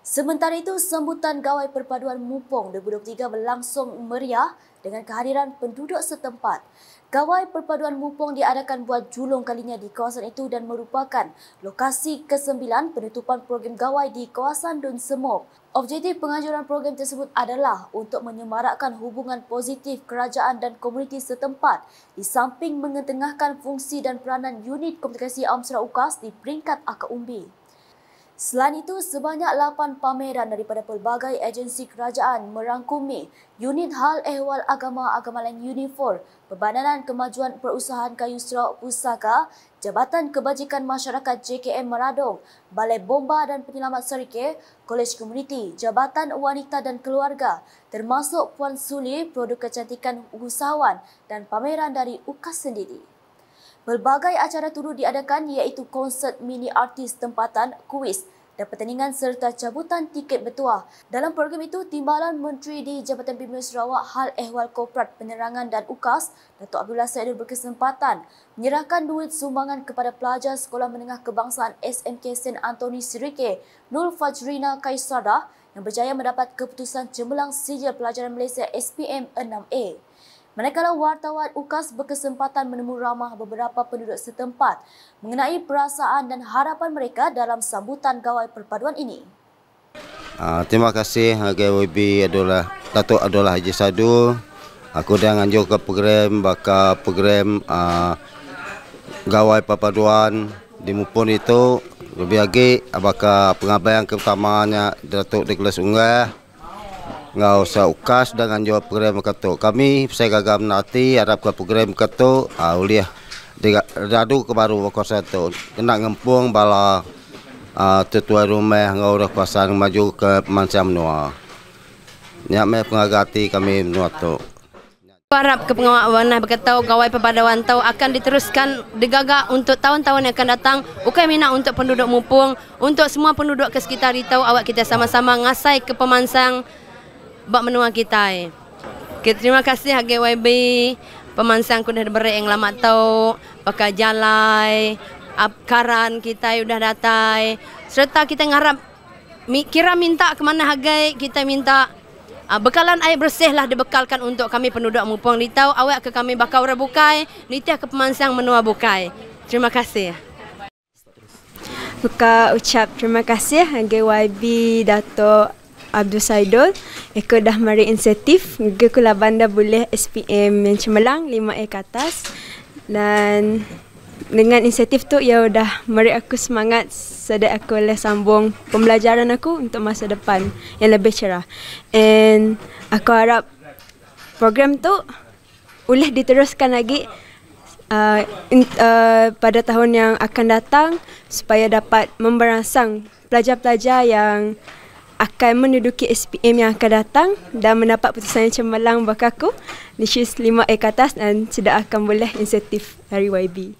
Sementara itu, sambutan Gawai Perpaduan Mupong 2023 berlangsung meriah dengan kehadiran penduduk setempat. Gawai Perpaduan Mupong diadakan buat julung kalinya di kawasan itu dan merupakan lokasi ke-9 penutupan program Gawai di kawasan Dun Semop. Objektif penganjuran program tersebut adalah untuk menyemarakkan hubungan positif kerajaan dan komuniti setempat di samping mengetengahkan fungsi dan peranan unit komunikasi Amsra UKAS di peringkat akar umbi. Selain itu, sebanyak 8 pameran daripada pelbagai agensi kerajaan merangkumi Unit Hal Ehwal Agama Agama Lain Unifor, Perbadanan Kemajuan Perusahaan Kayu Serawak Pusaka, Jabatan Kebajikan Masyarakat JKM Meradong, Balai Bomba dan Penyelamat Serikir, Kolej Komuniti, Jabatan Wanita dan Keluarga, termasuk Puan Suli, Produk Kecantikan Usahawan dan pameran dari UKAS sendiri. Pelbagai acara turut diadakan iaitu konsert mini artis tempatan, kuis dan pertandingan serta cabutan tiket bertuah. Dalam program itu, Timbalan Menteri di Jabatan Bimbingan Sarawak Hal Ehwal Korporat Penerangan dan UKAS, Datuk Abdullah Saidul berkesempatan menyerahkan duit sumbangan kepada pelajar Sekolah Menengah Kebangsaan SMK St. Anthony Sirike, Nur Fajrina Kaisarda yang berjaya mendapat keputusan cemerlang sijil pelajaran Malaysia SPM 6A. Manakala wartawan UKAS berkesempatan menemu ramah beberapa penduduk setempat mengenai perasaan dan harapan mereka dalam sambutan gawai perpaduan ini. Uh, terima kasih GWB adalah Datuk Abdullah Haji Sadu. Aku dah nganjur ke program baka program uh, gawai perpaduan di Mupun itu lebih lagi baka pengabaian keutamanya Datuk Douglas Unggah ngau sa ukas dengan jawab program kato kami saya gagam nanti harap ke program kato ah uliah. Dadu ke baru waktu satu kena ngempung bala uh, tetua rumah ngau dah kuasa maju ke mansam noa. Nyak pengagati kami menua tu Harap ke pengawal warna berkata gawai perpaduan tahu akan diteruskan digagak untuk tahun-tahun yang akan datang. Bukan minat untuk penduduk Mupung, untuk semua penduduk ke sekitar itu awak kita sama-sama ngasai ke pemansang buat menua kita. Okay, terima kasih HGYB pemansang kuda berik yang lama tahu pakai jalai. Apkaran kita sudah datang serta kita ngarap kira minta ke mana hagai kita minta uh, bekalan air bersih lah dibekalkan untuk kami penduduk Mupong Litau. Awak ke kami bakau rebukai nitiah ke pemansang menua bukai. Terima kasih. Buka ucap terima kasih HGYB Dato' Abdul Saidul Eko dah mari insentif Aku lah banda boleh SPM yang cemerlang 5A ke atas Dan dengan insentif tu ia dah mari aku semangat sedek aku boleh sambung pembelajaran aku untuk masa depan yang lebih cerah. And aku harap program tu boleh diteruskan lagi uh, in, uh, pada tahun yang akan datang supaya dapat memberangsang pelajar-pelajar yang akan menduduki SPM yang akan datang dan mendapat putusan yang cemerlang bagi aku which is 5A ke atas dan sudah akan boleh insentif dari YB.